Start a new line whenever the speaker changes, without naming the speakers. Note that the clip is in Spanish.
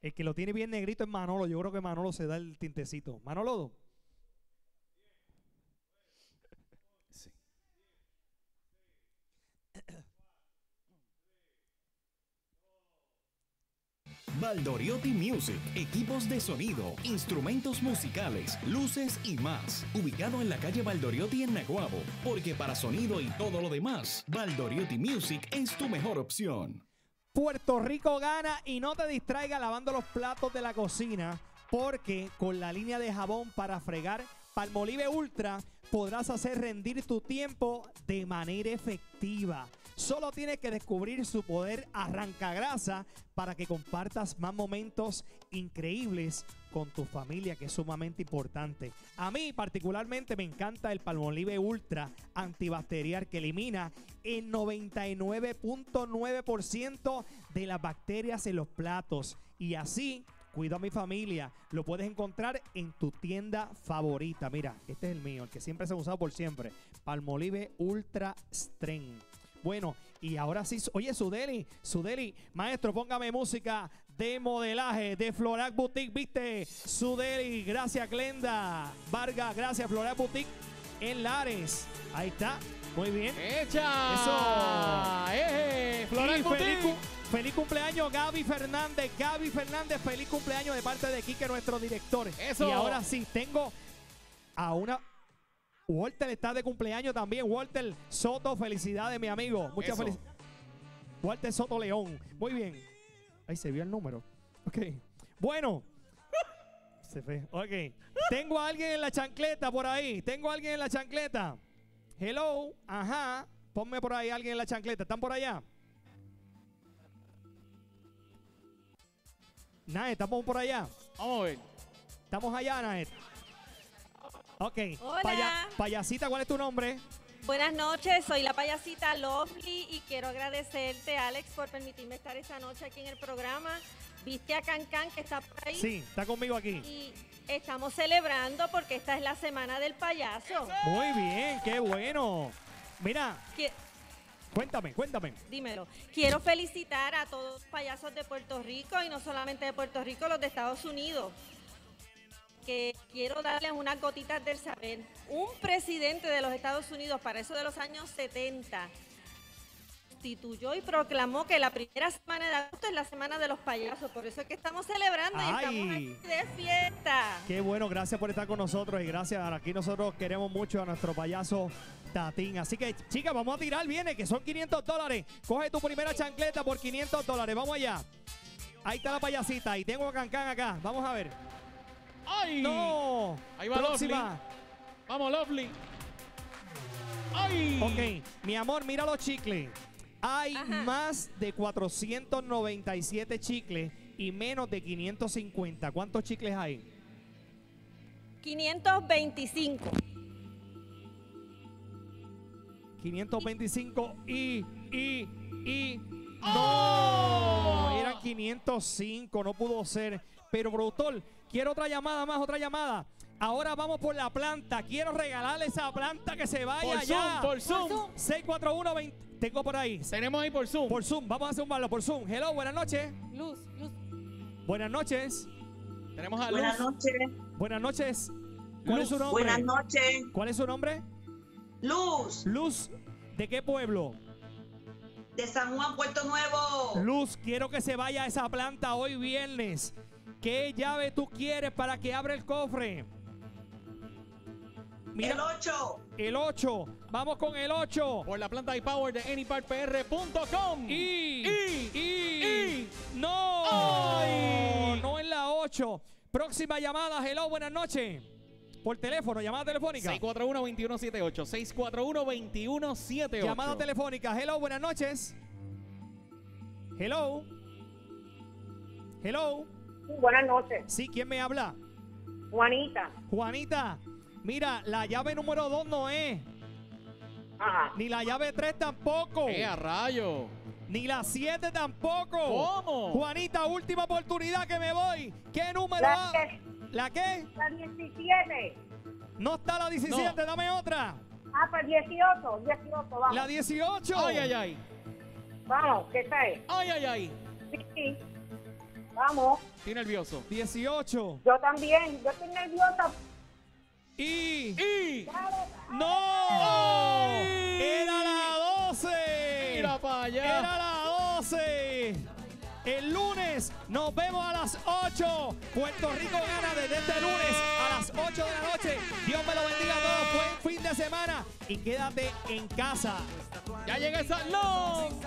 El que lo tiene bien negrito es Manolo. Yo creo que Manolo se da el tintecito. Manolo.
Sí.
Valdoriotti Music, equipos de sonido, instrumentos musicales, luces y más. Ubicado en la calle Valdoriotti en Naguabo, porque para sonido y todo lo demás, Valdoriotti Music es tu mejor opción.
Puerto Rico gana y no te distraiga lavando los platos de la cocina, porque con la línea de jabón para fregar Palmolive Ultra podrás hacer rendir tu tiempo de manera efectiva. Solo tienes que descubrir su poder arrancagrasa para que compartas más momentos increíbles con tu familia, que es sumamente importante. A mí particularmente me encanta el Palmolive Ultra antibacterial que elimina el 99.9% de las bacterias en los platos y así cuido a mi familia. Lo puedes encontrar en tu tienda favorita. Mira, este es el mío, el que siempre se ha usado por siempre. Palmolive Ultra Strength. Bueno, y ahora sí, oye, Sudeli, Sudeli, maestro, póngame música de modelaje de Florac Boutique, ¿viste? Sudeli, gracias, Glenda. Vargas, gracias, Florac Boutique en Lares. Ahí está, muy bien.
¡Echa!
Eso.
¡Eh!
Y
Floral
feliz, feliz cumpleaños, Gaby Fernández. Gaby Fernández, feliz cumpleaños de parte de Quique, nuestro director.
Eso.
Y ahora sí, tengo a una. Walter está de cumpleaños también. Walter Soto, felicidades, mi amigo. Muchas felicidades. Walter Soto León. Muy bien. Ahí se vio el número. Ok. Bueno. Se fue. Ok. Tengo a alguien en la chancleta por ahí. Tengo a alguien en la chancleta. Hello. Ajá. Ponme por ahí alguien en la chancleta. ¿Están por allá? Naet, ¿estamos por allá?
Vamos a ver.
¿Estamos allá, Naet? Ok.
Hola.
Paya- payasita, ¿cuál es tu nombre?
Buenas noches, soy la payasita Lovely y quiero agradecerte, Alex, por permitirme estar esta noche aquí en el programa. Viste a Cancan que está por ahí.
Sí, está conmigo aquí.
Y estamos celebrando porque esta es la semana del payaso.
Muy bien, qué bueno. Mira, cuéntame, cuéntame.
dímelo. Quiero felicitar a todos los payasos de Puerto Rico y no solamente de Puerto Rico, los de Estados Unidos. Que quiero darles unas gotitas del saber. Un presidente de los Estados Unidos para eso de los años 70 constituyó y proclamó que la primera semana de agosto es la semana de los payasos. Por eso es que estamos celebrando y estamos aquí de fiesta.
Qué bueno, gracias por estar con nosotros y gracias. Aquí nosotros queremos mucho a nuestro payaso Tatín. Así que, chicas, vamos a tirar, viene, que son 500 dólares. Coge tu primera chancleta por 500 dólares. Vamos allá. Ahí está la payasita y tengo a Cancán acá. Vamos a ver.
¡Ay!
No.
Ahí va
Próxima.
Vamos, Lovely. ¡Ay!
Ok, mi amor, mira los chicles. Hay
Ajá.
más de 497 chicles y menos de 550. ¿Cuántos chicles hay?
525.
525 y, y, y.
¡Oh!
¡No! Eran 505, no pudo ser. Pero, productor, quiero otra llamada más, otra llamada. Ahora vamos por la planta. Quiero regalarle esa planta que se vaya
Por
ya.
Zoom, por Zoom.
641 20 Tengo por ahí.
Tenemos ahí por Zoom.
Por Zoom, vamos a hacer un malo por Zoom. Hello, buenas noches.
Luz, luz.
Buenas noches.
Tenemos a
Buenas
Luz.
noches.
Buenas noches. ¿Cuál es su nombre?
Buenas noches.
¿Cuál es su nombre?
Luz,
Luz. ¿De qué pueblo?
de San Juan, Puerto Nuevo.
Luz, quiero que se vaya a esa planta hoy viernes. ¿Qué llave tú quieres para que abra el cofre?
El
Mira,
8.
el 8. Vamos con el 8.
Por la planta y power de anypartpr.com.
Y,
Y,
y,
y.
no,
Ay.
no en la 8. Próxima llamada, hello, buenas noches. Por teléfono, llamada telefónica.
641-2178. 641-2178.
Llamada telefónica, hello, buenas noches. Hello. Hello.
Buenas noches,
Sí, ¿quién me habla?
Juanita.
Juanita, mira, la llave número 2 no es,
Ajá.
ni la llave 3 tampoco,
¡Eh, a rayo!
ni la 7 tampoco.
¿Cómo?
Juanita, última oportunidad que me voy. ¿Qué número?
La, que-
¿La qué?
la 17.
No está la 17,
No.
dame otra.
Ah, pues 18, 18, vamos.
La 18.
¡Ay, ay, ay!
Vamos, ¿qué está ahí?
¡Ay, ay, ay!
Sí, sí. Vamos.
Estoy nervioso.
18.
Yo también. Yo estoy nerviosa.
Y.
Y.
¡No! Era la 12.
Mira para allá.
Era la 12. El lunes nos vemos a las 8. Puerto Rico gana desde este lunes a las 8 de la noche. Dios me lo bendiga a todos. Buen fin de semana y quédate en casa.
Ya llega esa. ¡No!